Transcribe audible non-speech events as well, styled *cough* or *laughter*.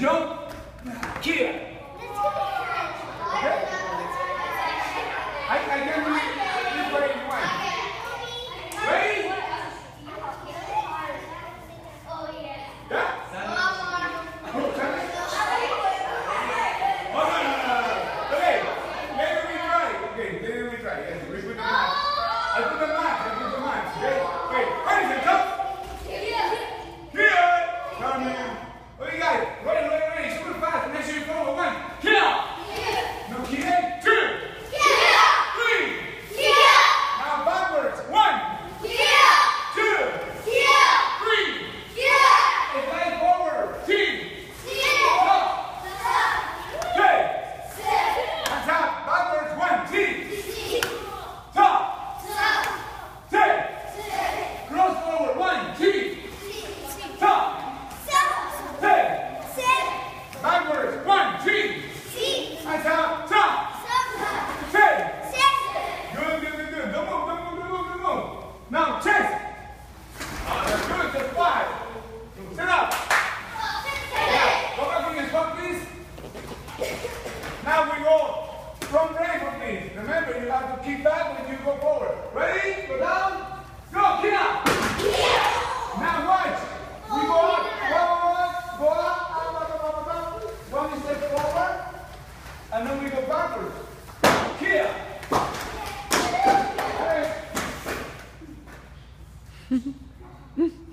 jump, kick. I, I can Now we go from rank of me. Remember, you have to keep back when you go forward. Ready? Go down. Go, get up. Yeah. Now watch. We go up. Go up, go up, up, up, up, up, up. One step forward, and then we go backwards. Kia. Okay. *laughs*